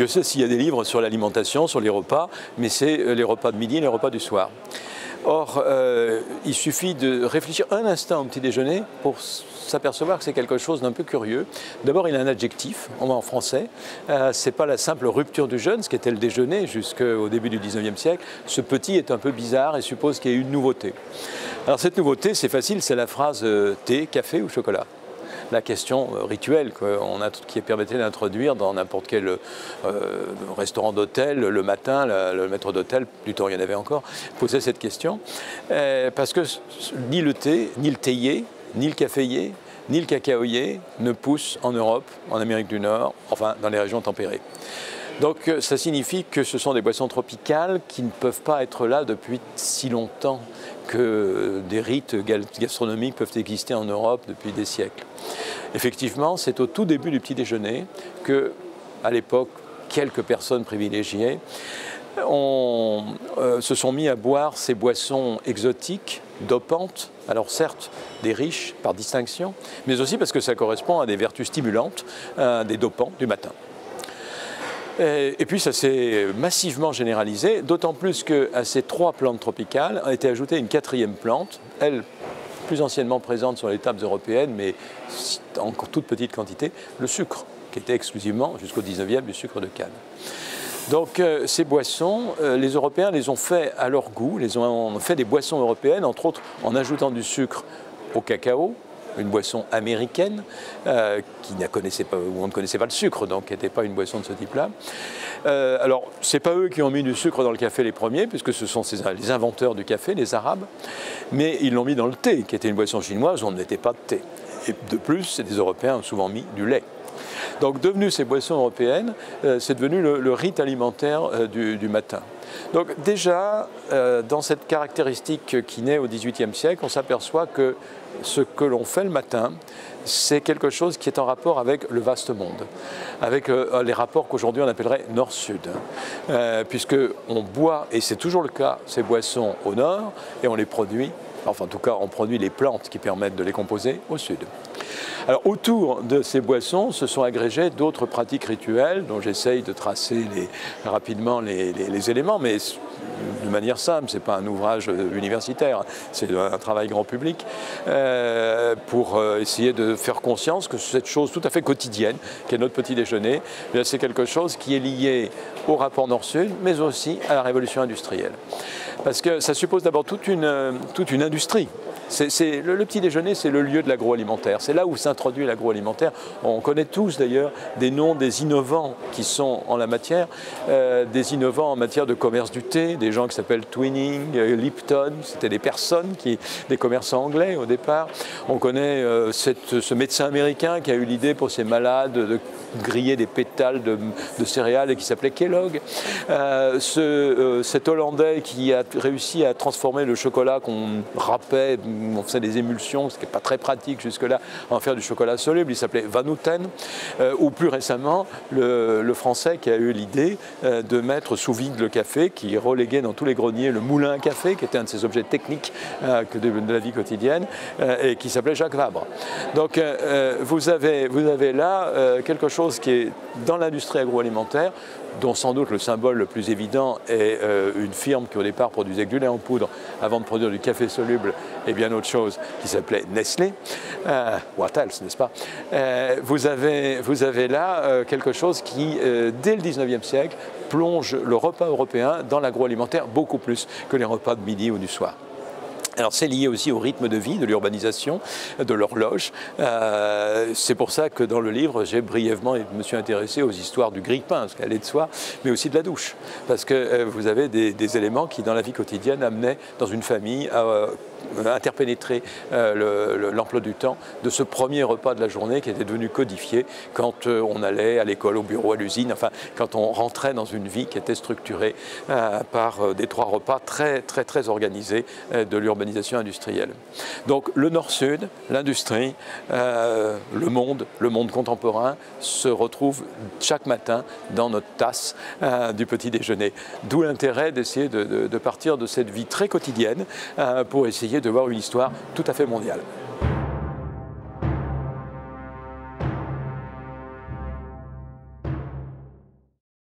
Dieu sait s'il y a des livres sur l'alimentation, sur les repas, mais c'est les repas de midi et les repas du soir. Or, euh, il suffit de réfléchir un instant au petit déjeuner pour s'apercevoir que c'est quelque chose d'un peu curieux. D'abord, il a un adjectif, en français. Euh, ce n'est pas la simple rupture du jeûne, ce qui était le déjeuner jusqu'au début du 19e siècle. Ce petit est un peu bizarre et suppose qu'il y ait une nouveauté. Alors cette nouveauté, c'est facile, c'est la phrase euh, thé, café ou chocolat la question euh, rituelle qui est permettait d'introduire dans n'importe quel euh, restaurant d'hôtel le matin. le maître d'hôtel, plus tôt il y en avait encore, posait cette question. Euh, parce que ni le thé, ni le théier, ni le caféier, ni le cacaoyer ne poussent en Europe, en Amérique du Nord, enfin dans les régions tempérées. Donc ça signifie que ce sont des boissons tropicales qui ne peuvent pas être là depuis si longtemps que des rites gastronomiques peuvent exister en Europe depuis des siècles. Effectivement, c'est au tout début du petit déjeuner que, à l'époque, quelques personnes privilégiées euh, se sont mis à boire ces boissons exotiques, dopantes, alors certes des riches par distinction, mais aussi parce que ça correspond à des vertus stimulantes, euh, des dopants du matin. Et, puis ça s'est massivement généralisé, d'autant plus qu'à ces trois plantes tropicales a été ajoutée une quatrième plante, elle plus anciennement présente sur les tables européennes, mais en toute petite quantité, le sucre, qui était exclusivement, jusqu'au 19e, du sucre de canne. Donc euh, ces boissons, euh, les Européens les ont fait à leur goût, les ont fait des boissons européennes, entre autres en ajoutant du sucre au cacao, une boisson américaine euh, qui ne connaissait pas, où on ne connaissait pas le sucre, donc qui n'était pas une boisson de ce type-là. Euh, alors, ce n'est pas eux qui ont mis du sucre dans le café les premiers, puisque ce sont les inventeurs du café, les Arabes, mais ils l'ont mis dans le thé, qui était une boisson chinoise où on ne mettait pas de thé. Et de plus, les Européens ont souvent mis du lait. Donc, devenues ces boissons européennes, euh, c'est devenu le, rite alimentaire du, du matin. Donc déjà, dans cette caractéristique qui naît au XVIIIe siècle, on s'aperçoit que ce que l'on fait le matin, c'est quelque chose qui est en rapport avec le vaste monde, avec euh, les rapports qu'aujourd'hui on appellerait nord-sud, euh, puisque on boit, et c'est toujours le cas, ces boissons au nord, et on les produit, enfin en tout cas on produit les plantes qui permettent de les composer au sud. Alors autour de ces boissons se sont agrégées d'autres pratiques rituelles dont j'essaye de tracer rapidement les, éléments, mais de manière simple, ce n'est pas un ouvrage universitaire, c'est un travail grand public, euh, pour euh, essayer de faire conscience que cette chose tout à fait quotidienne, qui est notre petit déjeuner, eh c'est quelque chose qui est lié au rapport Nord-Sud, mais aussi à la révolution industrielle. Parce que ça suppose d'abord toute une, industrie le, petit déjeuner, c'est le lieu de l'agroalimentaire. C'est là où s'introduit l'agroalimentaire. On connaît tous d'ailleurs des noms des innovants qui sont en la matière, euh, des innovants en matière de commerce du thé, des gens qui s'appellent Twinning, euh, Lipton, c'était des personnes, des commerçants anglais au départ. On connaît euh, ce médecin américain qui a eu l'idée pour ses malades de griller des pétales de, céréales et qui s'appelait Kellogg. Ce, cet Hollandais qui a réussi à transformer le chocolat qu'on râpait on faisait des émulsions, ce qui n'est pas très pratique jusque-là, en faire du chocolat soluble, il s'appelait Van Houten, euh, ou plus récemment, le, Français qui a eu l'idée euh, de mettre sous vide le café, qui reléguait dans tous les greniers le moulin à café, qui était un de ces objets techniques euh, de, la vie quotidienne, et qui s'appelait Jacques Vabre. Donc vous, avez, vous avez là quelque chose qui est dans l'industrie agroalimentaire, dont sans doute le symbole le plus évident est euh, une firme qui au départ produisait du lait en poudre avant de produire du café soluble et bien autre chose qui s'appelait Nestlé. Euh, n'est-ce pas? Euh, vous, avez, vous avez là quelque chose qui, dès le 19e siècle, plonge le repas européen dans l'agroalimentaire beaucoup plus que les repas de midi ou du soir. Alors c'est lié aussi au rythme de vie, de l'urbanisation, de l'horloge. Euh, c'est pour ça que dans le livre, j'ai brièvement me suis intéressé aux histoires du grille-pain, ce qu'elle est de soi, mais aussi de la douche. Parce que euh, vous avez des, éléments qui, dans la vie quotidienne, amenaient dans une famille à euh, interpénétrer l'emploi du temps de ce premier repas de la journée qui était devenu codifié quand on allait à l'école, au bureau, à l'usine, enfin quand on rentrait dans une vie qui était structurée par des trois repas très très très organisés de l'urbanisation industrielle. Donc le Nord-Sud, l'industrie, euh, le monde, le monde contemporain se retrouvent chaque matin dans notre tasse euh, du petit déjeuner. D'où l'intérêt d'essayer de, partir de cette vie très quotidienne euh, pour essayer de voir une histoire tout à fait mondiale.